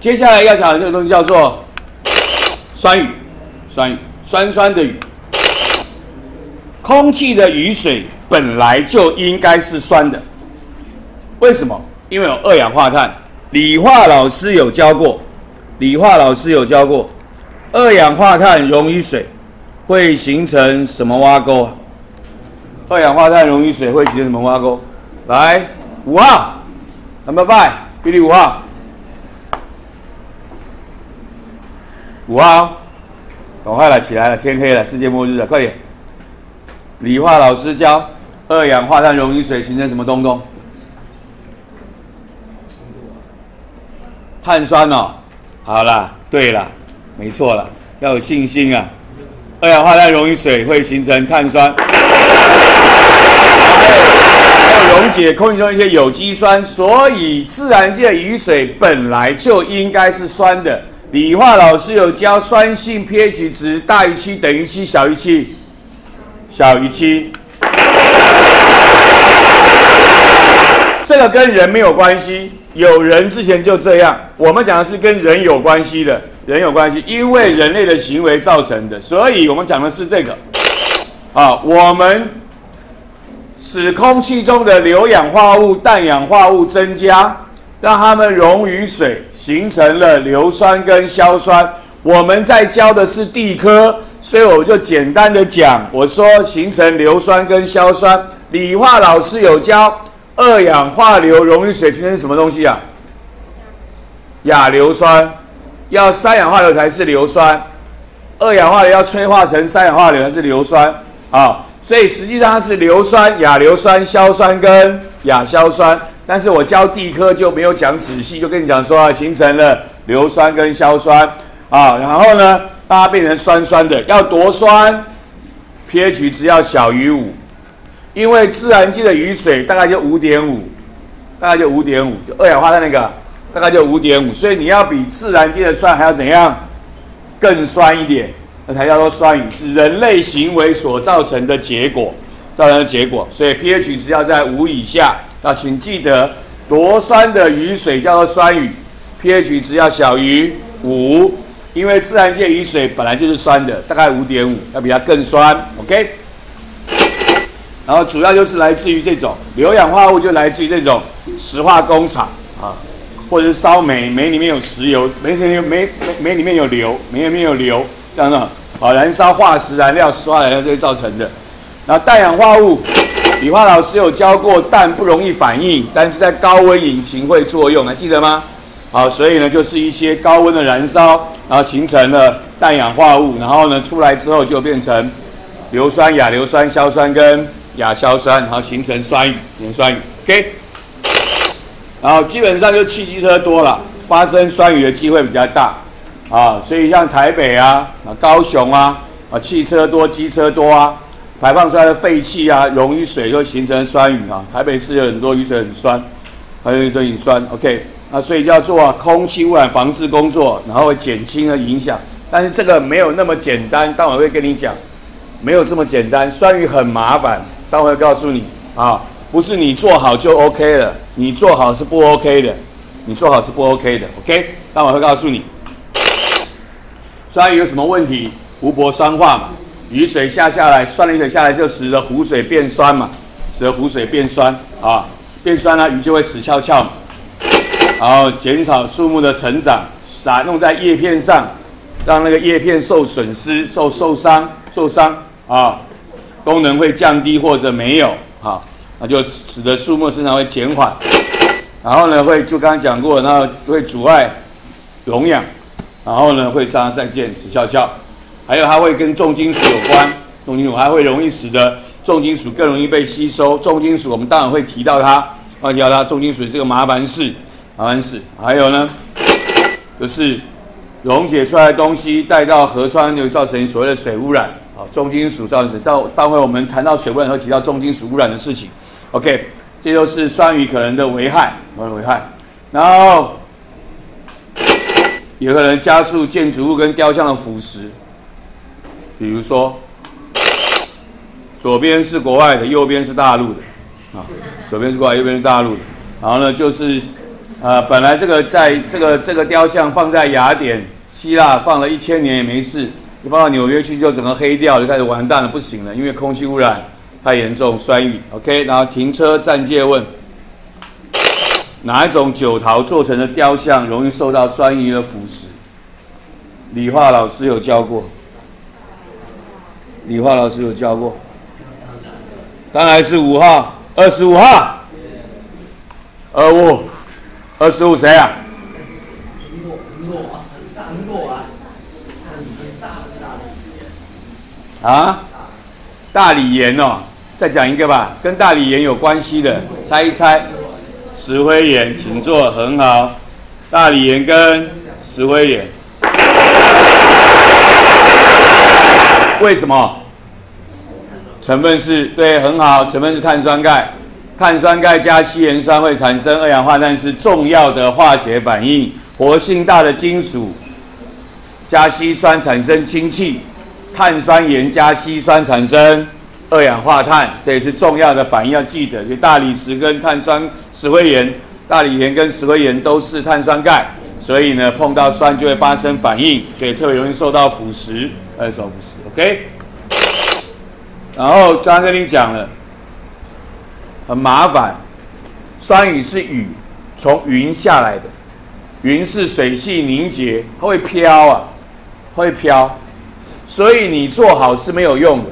接下来要讲的这个东西叫做酸雨，酸雨，酸酸的雨。空气的雨水本来就应该是酸的，为什么？因为有二氧化碳。理化老师有教过，理化老师有教过，二氧化碳溶于水会形成什么挖沟？二氧化碳溶于水会形成什么挖沟？来，五号，Number five，比例五号。五号，赶快了，起来了，天黑了，世界末日了，快点！理化老师教二氧化碳溶于水形成什么东东？碳酸哦。好了，对了，没错了，要有信心啊！二氧化碳溶于水会形成碳酸，还有溶解空气中一些有机酸，所以自然界雨水本来就应该是酸的。理化老师有教酸性 pH 值大于七等于七小于七，小于七。这个跟人没有关系，有人之前就这样。我们讲的是跟人有关系的，人有关系，因为人类的行为造成的，所以我们讲的是这个。啊，我们使空气中的硫氧化物、氮氧化物增加。让它们溶于水，形成了硫酸跟硝酸。我们在教的是地科，所以我就简单的讲，我说形成硫酸跟硝酸。理化老师有教二氧化硫溶于水形成什么东西啊？亚硫酸，要三氧化硫才是硫酸，二氧化硫要催化成三氧化硫才是硫酸啊。所以实际上它是硫酸、亚硫酸、硝酸跟亚硝酸。但是我教地科就没有讲仔细，就跟你讲说啊形成了硫酸跟硝酸啊，然后呢，让它变成酸酸的，要多酸？pH 值要小于五，因为自然界的雨水大概就五点五，大概就五点五，就二氧化碳那个大概就五点五，所以你要比自然界的酸还要怎样？更酸一点，那才叫做酸雨，是人类行为所造成的结果，造成的结果，所以 pH 值要在五以下。那请记得，多酸的雨水叫做酸雨，pH 值要小于五，因为自然界雨水本来就是酸的，大概五点五，要比它更酸。OK。然后主要就是来自于这种硫氧化物，就来自于这种石化工厂啊，或者是烧煤，煤里面有石油，煤里面有煤煤里面有硫，煤里面有硫，这样的啊，燃烧化石燃料、石化燃料这些造成的。那氮氧化物。理化老师有教过，氮不容易反应，但是在高温引擎会作用，还记得吗？好，所以呢，就是一些高温的燃烧，然后形成了氮氧化物，然后呢，出来之后就变成硫酸、亚硫酸、硝酸跟亚硝酸，然后形成酸雨，盐酸雨。OK，然后基本上就汽机车多了，发生酸雨的机会比较大啊，所以像台北、啊高雄啊、啊汽车多、机车多啊。排放出来的废气啊，溶于水就形成酸雨啊。台北市有很多雨水很酸，还有雨水很酸。OK，那所以要做空气污染防治工作，然后减轻了影响。但是这个没有那么简单，待会会跟你讲，没有这么简单。酸雨很麻烦，待会会告诉你啊，不是你做好就 OK 了，你做好是不 OK 的，你做好是不 OK 的。OK，待会会告诉你，酸雨有什么问题？湖泊酸化嘛。雨水下下来，酸雨水下来就使得湖水变酸嘛，使得湖水变酸啊，变酸了，鱼就会死翘翘嘛，然后减少树木的成长，撒弄在叶片上，让那个叶片受损失、受受伤、受伤啊，功能会降低或者没有啊，那就使得树木生长会减缓，然后呢会就刚刚讲过，那会阻碍溶氧，然后呢会让它再见死翘翘。还有它会跟重金属有关，重金属还会容易使得重金属更容易被吸收。重金属我们当然会提到它，提到它，重金属是个麻烦事，麻烦事。还有呢，就是溶解出来的东西带到河川，就造成所谓的水污染。啊，重金属造成。到待会我们谈到水污染会提到重金属污染的事情。OK，这就是酸雨可能的危害，危害。然后有可能加速建筑物跟雕像的腐蚀。比如说，左边是国外的，右边是大陆的，啊，左边是国外，右边是大陆的。然后呢，就是呃，本来这个在这个这个雕像放在雅典希腊放了一千年也没事，你放到纽约去就整个黑掉，就开始完蛋了，不行了，因为空气污染太严重，酸雨。OK，然后停车暂借问，哪一种酒陶做成的雕像容易受到酸雨的腐蚀？理化老师有教过，理化老师有教过，当然是五号，二十五号，二五，二十五谁啊？啊，大理岩哦，再讲一个吧，跟大理岩有关系的，猜一猜。石灰岩，请坐，很好。大理岩跟石灰岩。为什么？成分是对，很好。成分是碳酸钙，碳酸钙加稀盐酸会产生二氧化碳，是重要的化学反应。活性大的金属加稀酸产生氢气，碳酸盐加稀酸产生二氧化碳，这也是重要的反应，要记得。就大理石跟碳酸石灰岩，大理岩跟石灰岩都是碳酸钙，所以呢，碰到酸就会发生反应，所以特别容易受到腐蚀，呃，受腐蚀。OK，然后刚刚跟你讲了，很麻烦，酸雨是雨从云下来的，云是水汽凝结，它会飘啊，会飘，所以你做好是没有用的。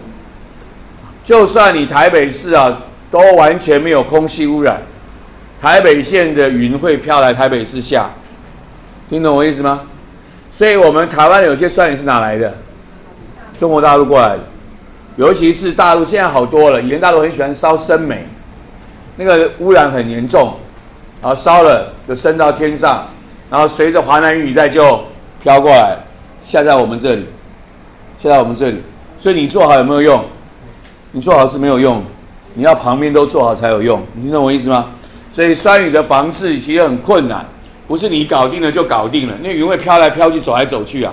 就算你台北市啊都完全没有空气污染，台北县的云会飘来台北市下，听懂我意思吗？所以我们台湾有些酸雨是哪来的？中国大陆过来的，尤其是大陆现在好多了。以前大陆很喜欢烧生煤，那个污染很严重，然后烧了就升到天上，然后随着华南雨带就飘过来，下在我们这里，下在我们这里。所以你做好有没有用？你做好是没有用，你要旁边都做好才有用。你听懂我意思吗？所以酸雨的防治其实很困难，不是你搞定了就搞定了。那云会飘来飘去，走来走去啊，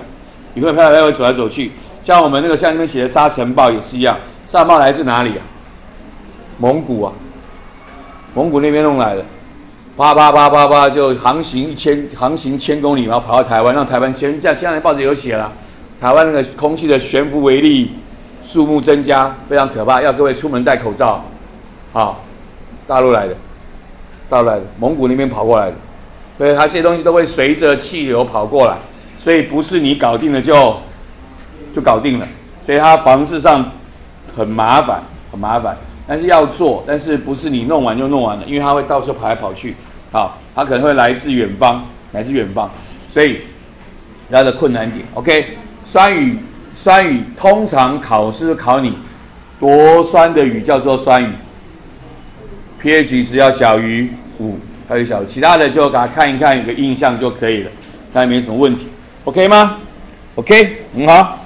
云会飘来飘去，走来走去。像我们那个像那边写的沙尘暴也是一样，沙尘暴来自哪里啊？蒙古啊，蒙古那边弄来的，啪啪啪啪啪就航行一千航行千公里，然后跑到台湾，让台湾前这样前两天报纸有写了，台湾那个空气的悬浮微粒数目增加，非常可怕，要各位出门戴口罩。好，大陆来的，大陆来的，蒙古那边跑过来的，所以它这些东西都会随着气流跑过来，所以不是你搞定了就。就搞定了，所以它防治上很麻烦，很麻烦，但是要做，但是不是你弄完就弄完了，因为它会到处跑来跑去，好，它可能会来自远方，来自远方，所以它的困难点，OK，酸雨，酸雨通常考试考你多酸的雨叫做酸雨，pH 只要小于五，还有小，其他的就给它看一看，有个印象就可以了，那也没什么问题，OK 吗？OK，很好。